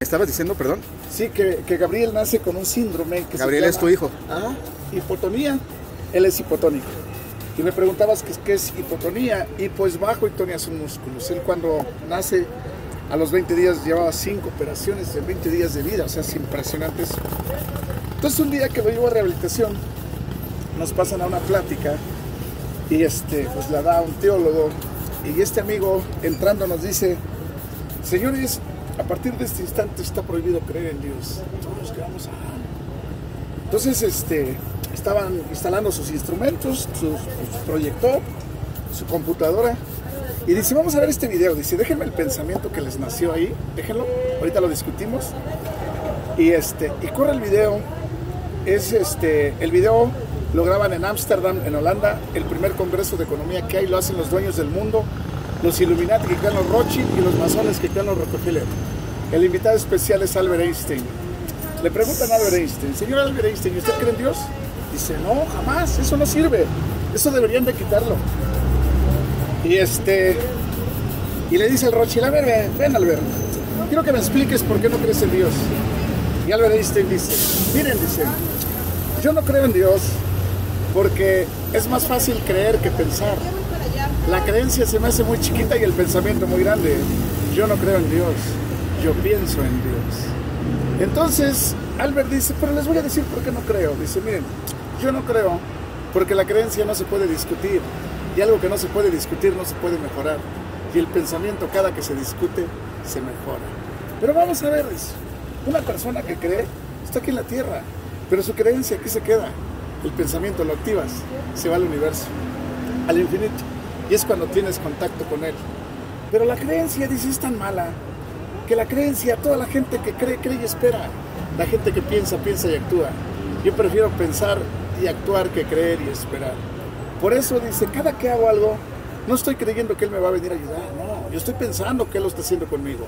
¿Estabas diciendo, perdón? Sí, que, que Gabriel nace con un síndrome que Gabriel se es tu hijo. Ah, hipotonía. Él es hipotónico. Y me preguntabas qué, qué es hipotonía. Y pues bajo hipotonía son músculos. Él cuando nace a los 20 días llevaba 5 operaciones de 20 días de vida. O sea, es impresionante eso. Entonces un día que lo llevo a rehabilitación, nos pasan a una plática y este, pues la da un teólogo. Y este amigo entrando nos dice, señores, a partir de este instante está prohibido creer en Dios. Todos nos quedamos, "Ah". Entonces, este, estaban instalando sus instrumentos, su, su proyector, su computadora. Y dice, vamos a ver este video. Dice, déjenme el pensamiento que les nació ahí. Déjenlo. Ahorita lo discutimos. Y este, y corre el video. Es este, el video lo graban en Ámsterdam, en Holanda, el primer congreso de economía que hay, lo hacen los dueños del mundo, los Illuminati que crean los Rothschild y los masones que crean los Rockefeller. El invitado especial es Albert Einstein. Le preguntan a Albert Einstein, señor Albert Einstein, ¿y ¿usted cree en Dios? Dice, no, jamás, eso no sirve, eso deberían de quitarlo. Y este, y le dice al Rothschild, a ver, ven, ven Albert, quiero que me expliques por qué no crees en Dios. Y Albert Einstein dice, miren, dice, yo no creo en Dios porque es más fácil creer que pensar. La creencia se me hace muy chiquita y el pensamiento muy grande. Yo no creo en Dios, yo pienso en Dios. Entonces, Albert dice, pero les voy a decir por qué no creo. Dice, miren, yo no creo porque la creencia no se puede discutir y algo que no se puede discutir no se puede mejorar. Y el pensamiento cada que se discute se mejora. Pero vamos a ver, una persona que cree está aquí en la tierra, pero su creencia aquí se queda. El pensamiento lo activas, se va al universo, al infinito. Y es cuando tienes contacto con él. Pero la creencia, dice, es tan mala que la creencia, toda la gente que cree, cree y espera. La gente que piensa, piensa y actúa. Yo prefiero pensar y actuar que creer y esperar. Por eso dice, cada que hago algo, no estoy creyendo que Él me va a venir a ayudar, no, yo estoy pensando que Él lo está haciendo conmigo.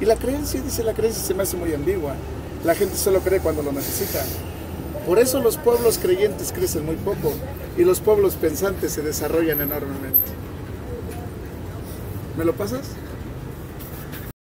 Y la creencia, dice, la creencia se me hace muy ambigua. La gente solo cree cuando lo necesita. Por eso los pueblos creyentes crecen muy poco y los pueblos pensantes se desarrollan enormemente. ¿Me lo pasas?